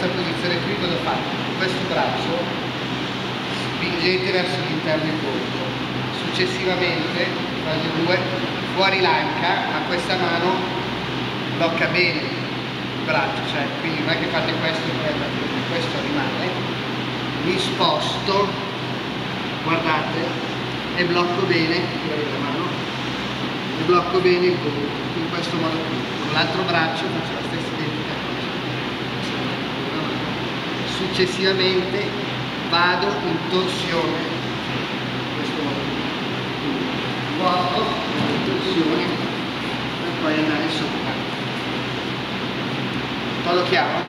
questa posizione qui cosa fate? Questo braccio spingete verso l'interno il volto. Successivamente, fase 2, fuori l'anca, ma questa mano blocca bene il braccio, cioè quindi non è che fate questo e poi questo rimane, mi sposto, guardate, e blocco bene, la mano, e blocco bene il volto, in questo modo qui. Con l'altro braccio faccio la stessa identica cosa. Successivamente vado in torsione, in questo modo. Vuoto, in torsione, e poi andare sopra. Todo chiaro?